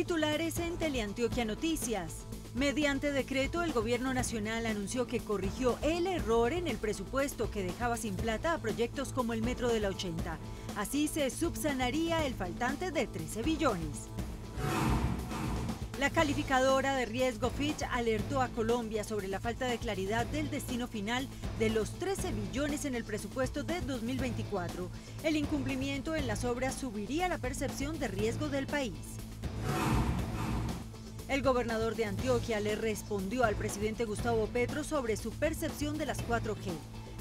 Titulares en Teleantioquia Noticias. Mediante decreto, el Gobierno Nacional anunció que corrigió el error en el presupuesto que dejaba sin plata a proyectos como el Metro de la 80. Así se subsanaría el faltante de 13 billones. La calificadora de riesgo Fitch alertó a Colombia sobre la falta de claridad del destino final de los 13 billones en el presupuesto de 2024. El incumplimiento en las obras subiría la percepción de riesgo del país. El gobernador de Antioquia le respondió al presidente Gustavo Petro sobre su percepción de las 4G.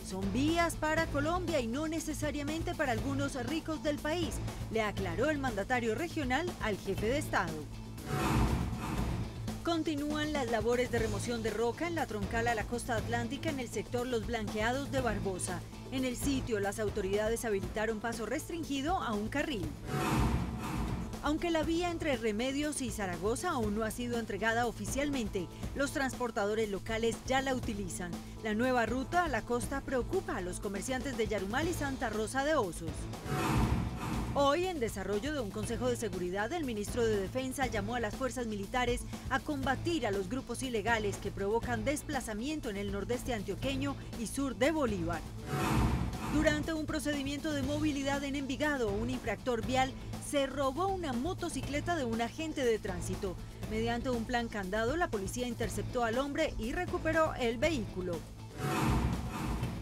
Son vías para Colombia y no necesariamente para algunos ricos del país, le aclaró el mandatario regional al jefe de Estado. Continúan las labores de remoción de roca en la troncal a la costa atlántica en el sector Los Blanqueados de Barbosa. En el sitio, las autoridades habilitaron paso restringido a un carril. Aunque la vía entre Remedios y Zaragoza aún no ha sido entregada oficialmente, los transportadores locales ya la utilizan. La nueva ruta a la costa preocupa a los comerciantes de Yarumal y Santa Rosa de Osos. Hoy, en desarrollo de un Consejo de Seguridad, el ministro de Defensa llamó a las fuerzas militares a combatir a los grupos ilegales que provocan desplazamiento en el nordeste antioqueño y sur de Bolívar. Durante un procedimiento de movilidad en Envigado, un infractor vial se robó una motocicleta de un agente de tránsito. Mediante un plan candado, la policía interceptó al hombre y recuperó el vehículo.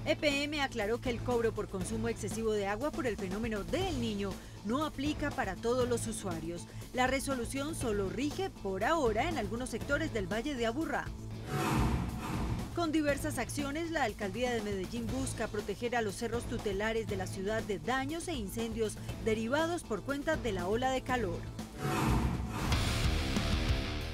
EPM aclaró que el cobro por consumo excesivo de agua por el fenómeno del niño no aplica para todos los usuarios. La resolución solo rige por ahora en algunos sectores del Valle de Aburrá. Con diversas acciones, la alcaldía de Medellín busca proteger a los cerros tutelares de la ciudad de daños e incendios derivados por cuenta de la ola de calor.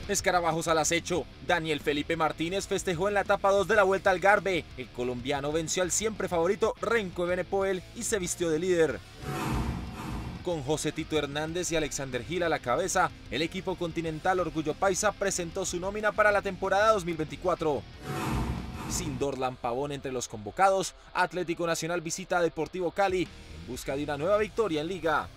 Escarabajos al acecho. Daniel Felipe Martínez festejó en la etapa 2 de la Vuelta al Garbe. El colombiano venció al siempre favorito Renko Benepoel y se vistió de líder. Con José Tito Hernández y Alexander Gil a la cabeza, el equipo continental Orgullo Paisa presentó su nómina para la temporada 2024. Sin Dorlan Pavón entre los convocados, Atlético Nacional visita a Deportivo Cali en busca de una nueva victoria en Liga.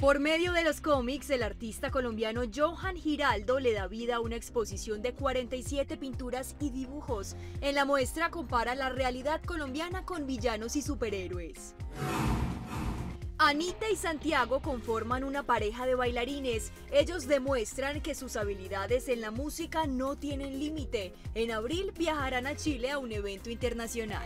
Por medio de los cómics, el artista colombiano Johan Giraldo le da vida a una exposición de 47 pinturas y dibujos. En la muestra compara la realidad colombiana con villanos y superhéroes. Anita y Santiago conforman una pareja de bailarines. Ellos demuestran que sus habilidades en la música no tienen límite. En abril viajarán a Chile a un evento internacional.